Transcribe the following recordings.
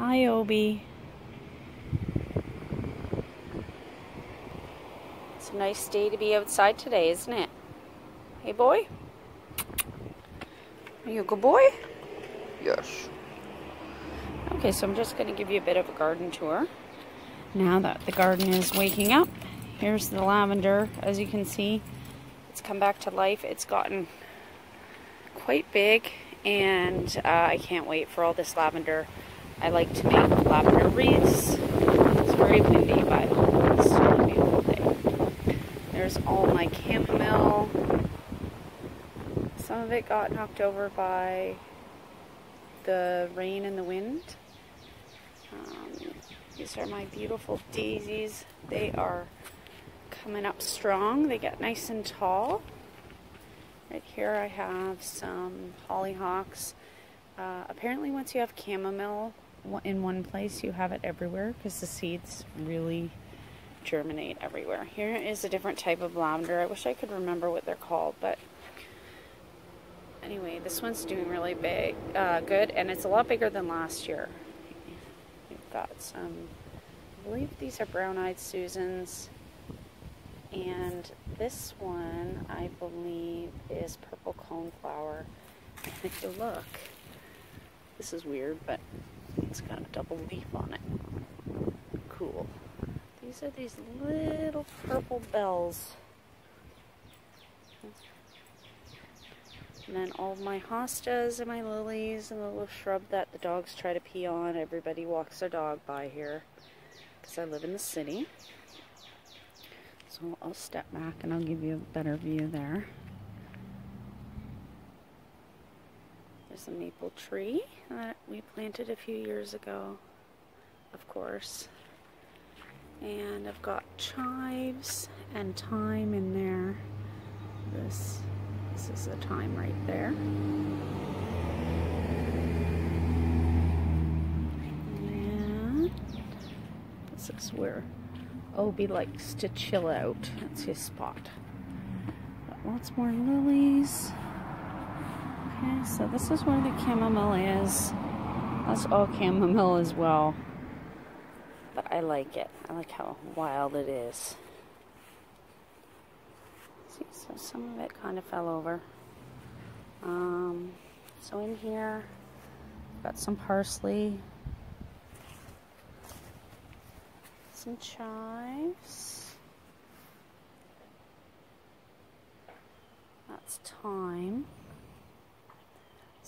Hi, Obi. It's a nice day to be outside today, isn't it? Hey, boy? Are you a good boy? Yes. Okay, so I'm just going to give you a bit of a garden tour. Now that the garden is waking up, here's the lavender. As you can see, it's come back to life. It's gotten quite big, and uh, I can't wait for all this lavender. I like to make lavender wreaths. It's very windy, but it's still a beautiful day. There's all my chamomile. Some of it got knocked over by the rain and the wind. Um, these are my beautiful daisies. They are coming up strong. They get nice and tall. Right here I have some hollyhocks. Uh, apparently once you have chamomile in one place, you have it everywhere because the seeds really germinate everywhere. Here is a different type of lavender. I wish I could remember what they're called, but anyway, this one's doing really big, uh, good, and it's a lot bigger than last year. We've got some, I believe these are brown-eyed Susans, and this one, I believe, is purple coneflower. And if you look, this is weird, but it's got a double leaf on it. Cool. These are these little purple bells. And then all my hostas and my lilies and the little shrub that the dogs try to pee on. Everybody walks their dog by here because I live in the city. So I'll step back and I'll give you a better view there. A maple tree that we planted a few years ago, of course. And I've got chives and thyme in there. This this is the thyme right there. And this is where Obi likes to chill out. That's his spot. Got lots more lilies. Okay, so this is where the chamomile is. That's all chamomile as well. But I like it. I like how wild it is. See, so some of it kind of fell over. Um, so in here, got some parsley, some chives. That's thyme.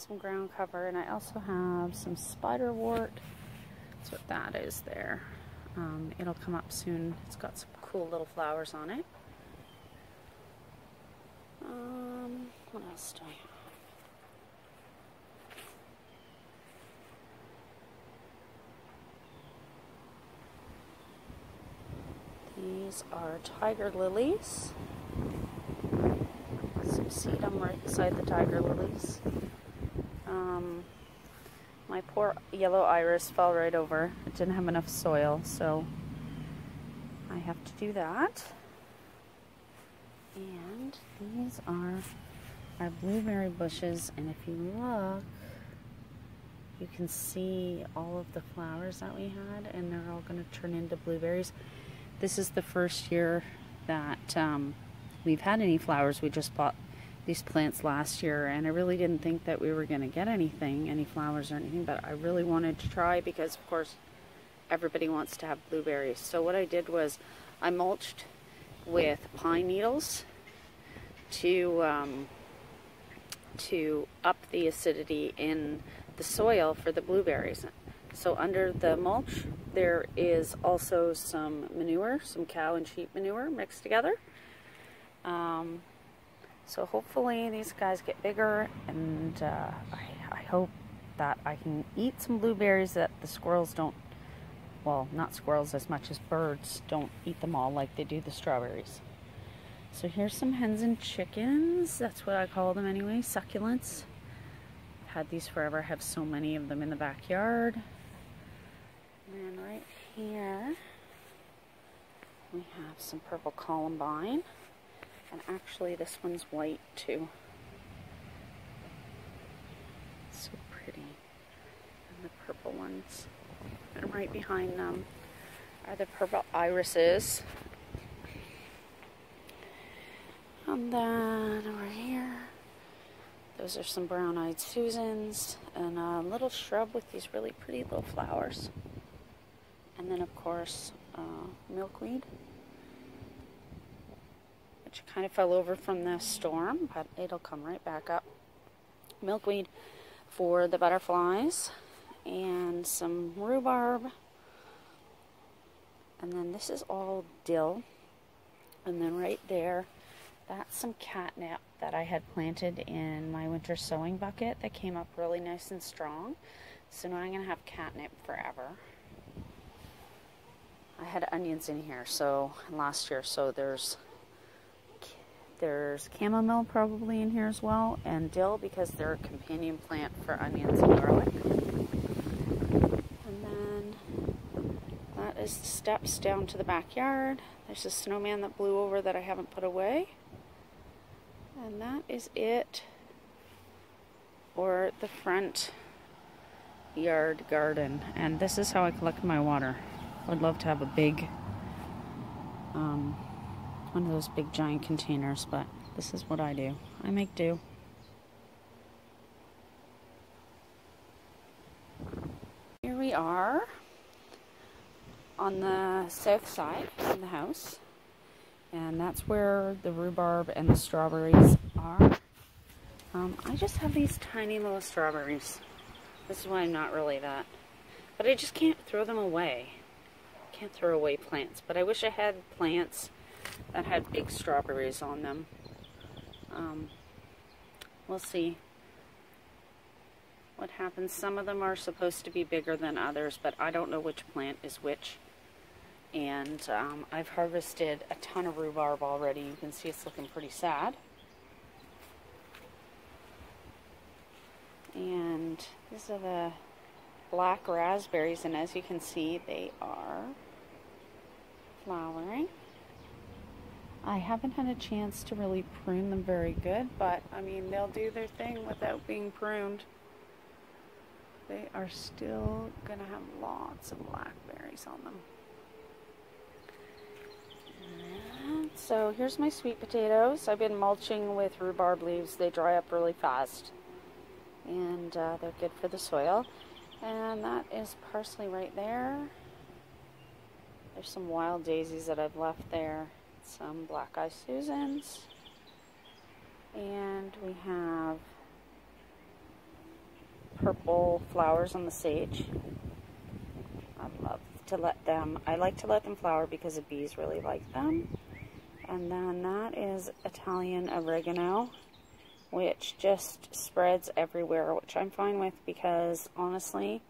Some ground cover, and I also have some spiderwort. That's what that is there. Um, it'll come up soon. It's got some cool little flowers on it. Um, what else do I have? These are tiger lilies. Some sedum right beside the tiger lilies. Um, my poor yellow iris fell right over. It didn't have enough soil, so I have to do that. And these are our blueberry bushes, and if you look, you can see all of the flowers that we had, and they're all going to turn into blueberries. This is the first year that um, we've had any flowers. We just bought these plants last year, and I really didn't think that we were going to get anything, any flowers or anything, but I really wanted to try because, of course, everybody wants to have blueberries. So what I did was I mulched with pine needles to um, to up the acidity in the soil for the blueberries. So under the mulch, there is also some manure, some cow and sheep manure mixed together. Um, so hopefully these guys get bigger and uh, I, I hope that I can eat some blueberries that the squirrels don't, well, not squirrels as much as birds don't eat them all like they do the strawberries. So here's some hens and chickens. That's what I call them anyway, succulents. I've had these forever. I have so many of them in the backyard. And right here, we have some purple columbine. And actually, this one's white too. So pretty. And the purple ones. And right behind them are the purple irises. And then over here, those are some brown-eyed Susans and a little shrub with these really pretty little flowers. And then, of course, uh, milkweed, which kind of fell over from the storm, but it'll come right back up. Milkweed for the butterflies and some rhubarb. And then this is all dill. And then right there, that's some catnip that I had planted in my winter sowing bucket that came up really nice and strong. So now I'm going to have catnip forever. I had onions in here so last year, so there's there's chamomile probably in here as well, and dill because they're a companion plant for onions and garlic. And then that is the steps down to the backyard. There's a snowman that blew over that I haven't put away. And that is it for the front yard garden. And this is how I collect my water. I'd love to have a big, um, one of those big giant containers, but this is what I do. I make do. Here we are on the south side of the house, and that's where the rhubarb and the strawberries are. Um, I just have these tiny little strawberries. This is why I'm not really that. But I just can't throw them away can't throw away plants, but I wish I had plants that had big strawberries on them. Um, we'll see what happens. Some of them are supposed to be bigger than others, but I don't know which plant is which. And um, I've harvested a ton of rhubarb already. You can see it's looking pretty sad. And these are the black raspberries, and as you can see, they are flowering. I haven't had a chance to really prune them very good, but I mean, they'll do their thing without being pruned. They are still going to have lots of blackberries on them. And so here's my sweet potatoes. I've been mulching with rhubarb leaves. They dry up really fast and uh, they're good for the soil. And that is parsley right there. There's some wild daisies that I've left there. Some black eye Susans. And we have purple flowers on the sage. I love to let them, I like to let them flower because the bees really like them. And then that is Italian oregano, which just spreads everywhere, which I'm fine with because honestly,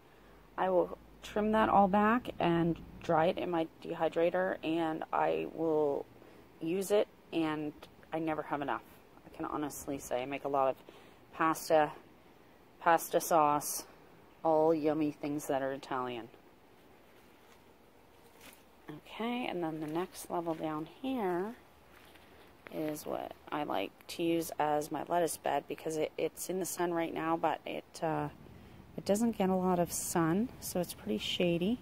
I will trim that all back and dry it in my dehydrator and I will use it and I never have enough. I can honestly say I make a lot of pasta, pasta sauce, all yummy things that are Italian. Okay, and then the next level down here is what I like to use as my lettuce bed because it, it's in the sun right now, but it uh, it doesn't get a lot of sun, so it's pretty shady.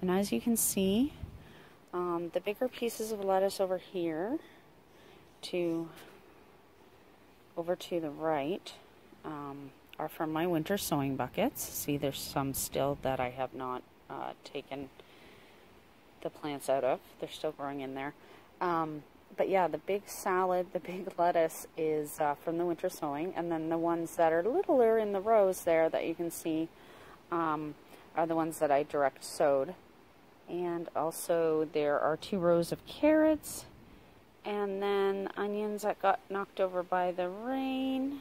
And as you can see, um, the bigger pieces of lettuce over here to over to the right um, are from my winter sowing buckets. See, there's some still that I have not uh, taken the plants out of. They're still growing in there. Um, but yeah, the big salad, the big lettuce is uh, from the winter sowing, and then the ones that are littler in the rows there that you can see um, are the ones that I direct sowed. And also there are two rows of carrots, and then onions that got knocked over by the rain.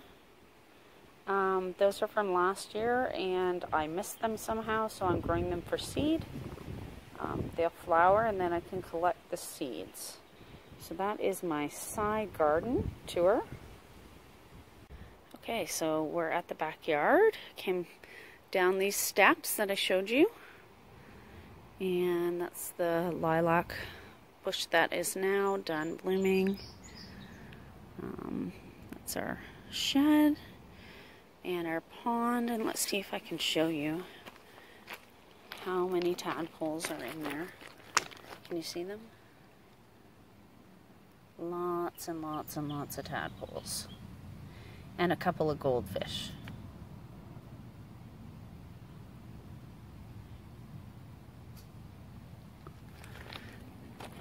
Um, those are from last year, and I missed them somehow, so I'm growing them for seed. Um, they'll flower, and then I can collect the seeds. So that is my side garden tour. Okay, so we're at the backyard. Came down these steps that I showed you. And that's the lilac bush that is now done blooming. Um, that's our shed and our pond. And let's see if I can show you. how many tadpoles are in there. Can you see them? Lots and lots and lots of tadpoles. And a couple of goldfish.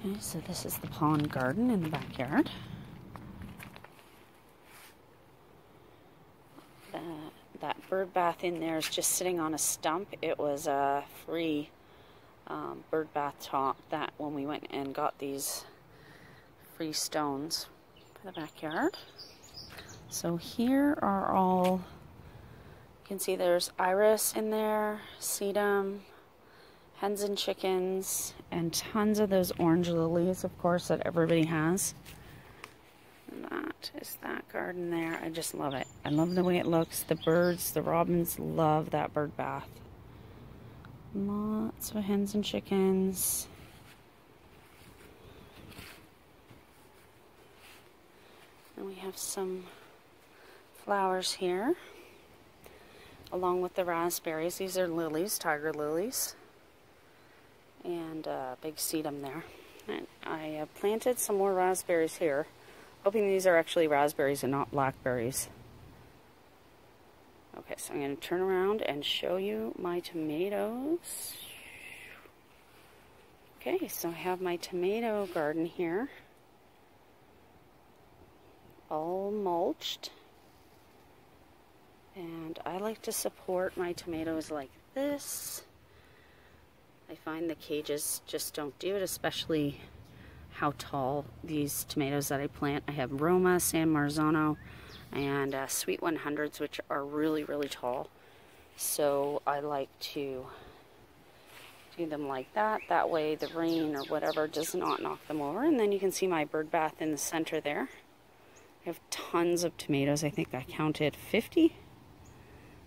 Okay, so this is the pond garden in the backyard. That, that bird bath in there is just sitting on a stump. It was a free um, bird bath top that when we went and got these free stones for the backyard. So here are all, you can see there's iris in there, sedum, hens and chickens, and tons of those orange lilies, of course, that everybody has. And that is that garden there. I just love it. I love the way it looks. The birds, the robins love that bird bath. Lots of hens and chickens. And we have some flowers here along with the raspberries. These are lilies, tiger lilies and a big sedum there. And I uh, planted some more raspberries here, hoping these are actually raspberries and not blackberries. Okay, so I'm going to turn around and show you my tomatoes. Okay, so I have my tomato garden here, all mulched. And I like to support my tomatoes like this. I find the cages just don't do it, especially how tall these tomatoes that I plant. I have Roma, San Marzano, and uh, Sweet 100s, which are really, really tall. So I like to do them like that. That way the rain or whatever does not knock them over. And then you can see my bird bath in the center there. I have tons of tomatoes. I think I counted 50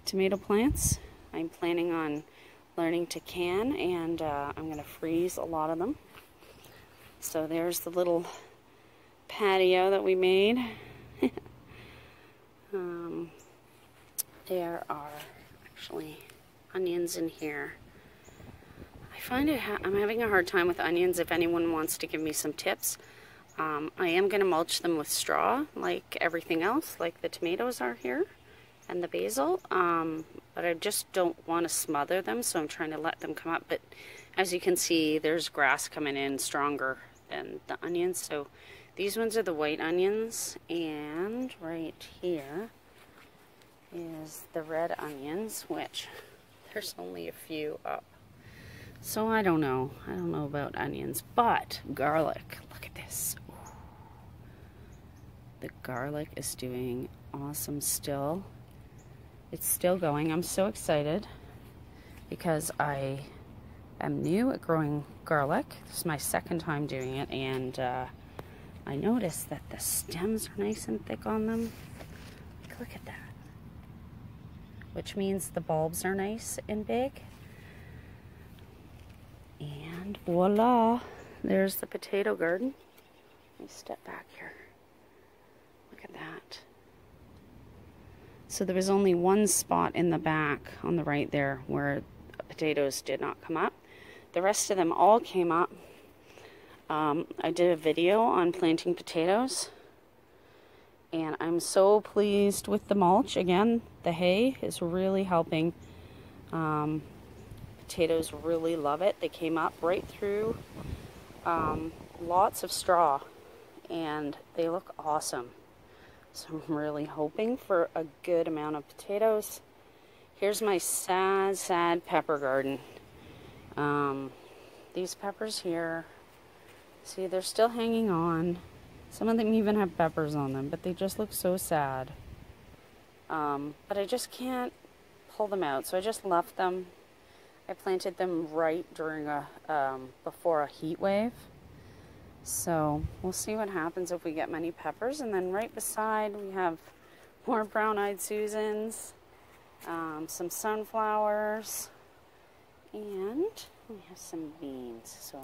tomato plants. I'm planning on learning to can and uh, I'm going to freeze a lot of them. So there's the little patio that we made. um, there are actually onions in here. I find it ha I'm having a hard time with onions if anyone wants to give me some tips. Um, I am going to mulch them with straw like everything else, like the tomatoes are here and the basil. Um, but I just don't want to smother them, so I'm trying to let them come up. But as you can see, there's grass coming in stronger than the onions. So these ones are the white onions, and right here is the red onions, which there's only a few up. So I don't know. I don't know about onions, but garlic. Look at this. Ooh. The garlic is doing awesome still. It's still going. I'm so excited because I am new at growing garlic. This is my second time doing it and uh, I noticed that the stems are nice and thick on them. Look at that. Which means the bulbs are nice and big. And voila, there's the potato garden. Let me step back here. Look at that. So there was only one spot in the back on the right there where potatoes did not come up. The rest of them all came up. Um, I did a video on planting potatoes and I'm so pleased with the mulch. Again, the hay is really helping. Um, potatoes really love it. They came up right through um, lots of straw and they look awesome. So I'm really hoping for a good amount of potatoes. Here's my sad, sad pepper garden. Um, these peppers here, see, they're still hanging on. Some of them even have peppers on them, but they just look so sad. Um, but I just can't pull them out, so I just left them. I planted them right during a, um, before a heat wave. So we'll see what happens if we get many peppers. And then right beside we have more brown-eyed Susans, um, some sunflowers, and we have some beans. So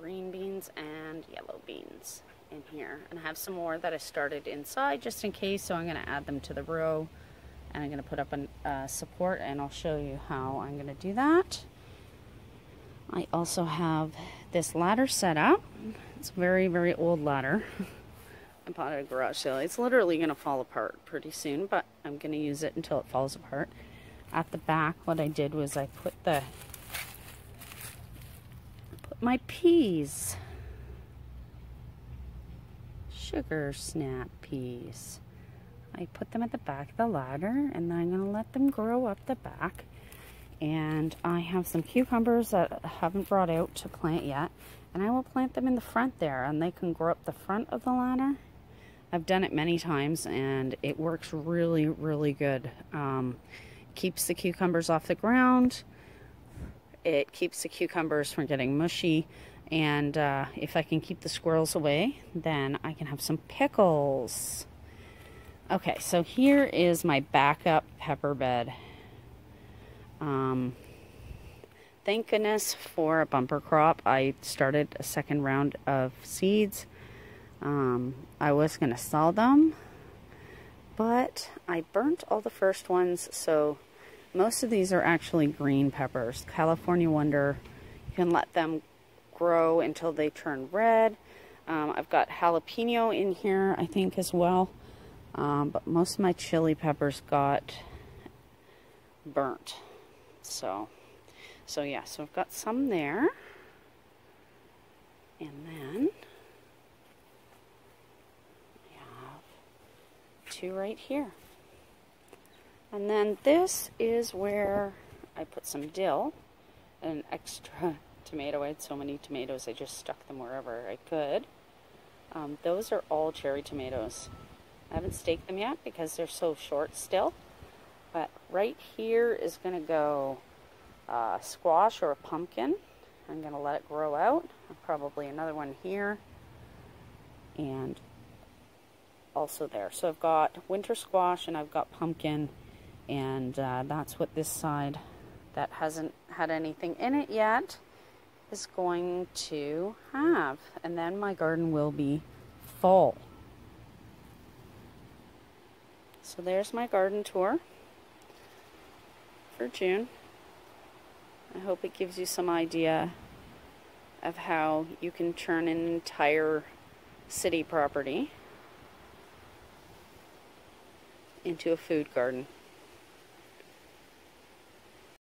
green beans and yellow beans in here. And I have some more that I started inside just in case, so I'm going to add them to the row And I'm going to put up a uh, support and I'll show you how I'm going to do that. I also have this ladder set up. It's a very, very old ladder. I bought it at a garage sale. It's literally going to fall apart pretty soon, but I'm going to use it until it falls apart. At the back, what I did was I put the put my peas, sugar snap peas. I put them at the back of the ladder, and then I'm going to let them grow up the back. And I have some cucumbers that I haven't brought out to plant yet. And I will plant them in the front there, and they can grow up the front of the ladder I've done it many times and it works really, really good. Um, keeps the cucumbers off the ground. It keeps the cucumbers from getting mushy. And uh, if I can keep the squirrels away, then I can have some pickles. Okay, so here is my backup pepper bed. Um, thank goodness for a bumper crop. I started a second round of seeds. Um, I was going to sell them, but I burnt all the first ones, so most of these are actually green peppers. California Wonder, you can let them grow until they turn red. Um, I've got jalapeno in here, I think, as well. Um, but most of my chili peppers got burnt. So, so yeah, so I've got some there. And then two right here. And then this is where I put some dill, an extra tomato. I had so many tomatoes, I just stuck them wherever I could. Um, those are all cherry tomatoes. I haven't staked them yet because they're so short still. But right here is going to go uh, squash or a pumpkin. I'm going to let it grow out. Probably another one here. And also there. So I've got winter squash and I've got pumpkin and uh, that's what this side that hasn't had anything in it yet is going to have. And then my garden will be full. So there's my garden tour for June. I hope it gives you some idea of how you can turn an entire city property into a food garden.